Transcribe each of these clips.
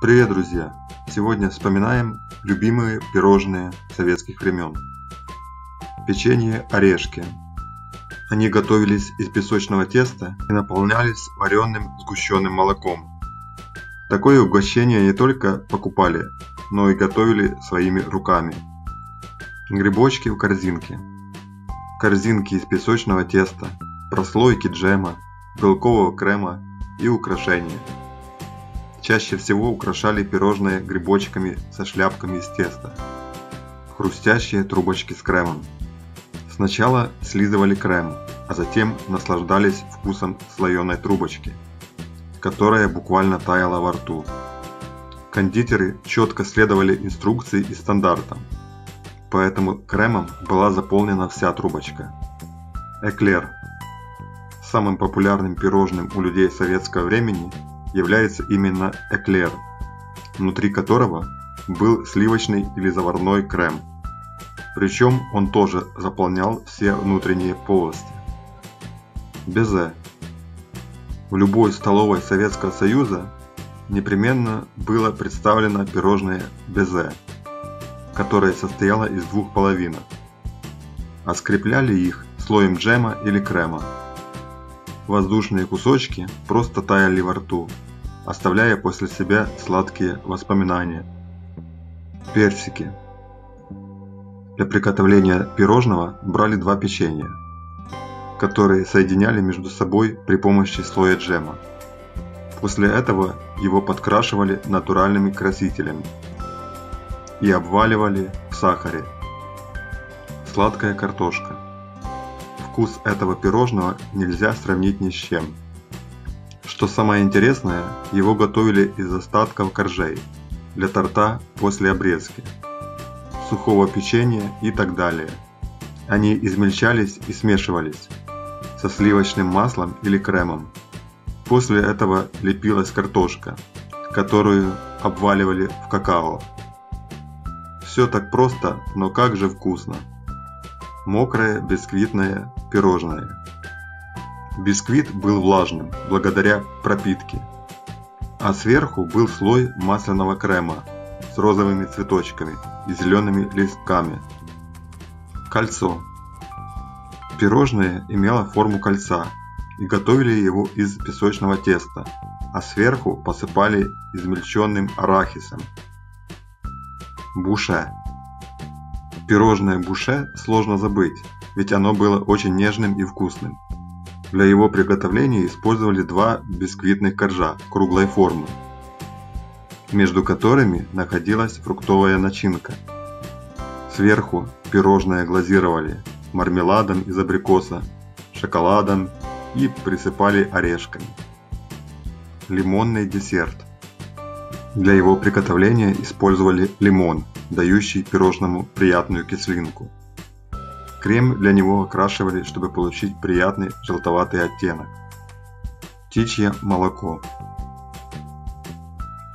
Привет, друзья! Сегодня вспоминаем любимые пирожные советских времен. Печенье орешки. Они готовились из песочного теста и наполнялись вареным сгущенным молоком. Такое угощение не только покупали, но и готовили своими руками. Грибочки в корзинке. Корзинки из песочного теста, прослойки джема, белкового крема и украшения. Чаще всего украшали пирожные грибочками со шляпками из теста. Хрустящие трубочки с кремом. Сначала слизывали крем, а затем наслаждались вкусом слоеной трубочки, которая буквально таяла во рту. Кондитеры четко следовали инструкции и стандартам, поэтому кремом была заполнена вся трубочка. Эклер. Самым популярным пирожным у людей советского времени является именно эклер, внутри которого был сливочный или заварной крем. Причем он тоже заполнял все внутренние полости. Безе. В любой столовой Советского Союза непременно было представлено пирожное безе – которая состояла из двух половинок, а скрепляли их слоем джема или крема. Воздушные кусочки просто таяли во рту, оставляя после себя сладкие воспоминания. Персики. Для приготовления пирожного брали два печенья, которые соединяли между собой при помощи слоя джема. После этого его подкрашивали натуральными красителями и обваливали в сахаре. Сладкая картошка. Вкус этого пирожного нельзя сравнить ни с чем. Что самое интересное, его готовили из остатков коржей для торта после обрезки, сухого печенья и так далее. Они измельчались и смешивались со сливочным маслом или кремом. После этого лепилась картошка, которую обваливали в какао. Все так просто, но как же вкусно. Мокрое бисквитное пирожное. Бисквит был влажным, благодаря пропитке. А сверху был слой масляного крема с розовыми цветочками и зелеными листками. Кольцо. Пирожное имело форму кольца и готовили его из песочного теста, а сверху посыпали измельченным арахисом Буше. Пирожное буше сложно забыть, ведь оно было очень нежным и вкусным. Для его приготовления использовали два бисквитных коржа круглой формы, между которыми находилась фруктовая начинка. Сверху пирожное глазировали мармеладом из абрикоса, шоколадом и присыпали орешками. Лимонный десерт. Для его приготовления использовали лимон, дающий пирожному приятную кислинку. Крем для него окрашивали, чтобы получить приятный желтоватый оттенок. Птичье молоко.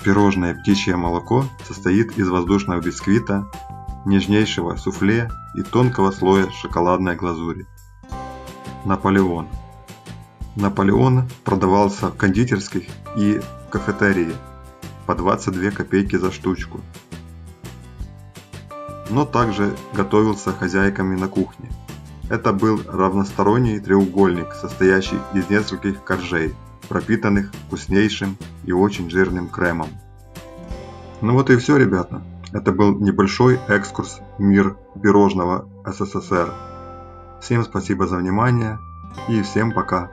Пирожное птичье молоко состоит из воздушного бисквита, нежнейшего суфле и тонкого слоя шоколадной глазури. Наполеон. Наполеон продавался в кондитерских и в кафетерии по 22 копейки за штучку. Но также готовился хозяйками на кухне. Это был равносторонний треугольник, состоящий из нескольких коржей, пропитанных вкуснейшим и очень жирным кремом. Ну вот и все, ребята. Это был небольшой экскурс в мир пирожного СССР. Всем спасибо за внимание и всем пока.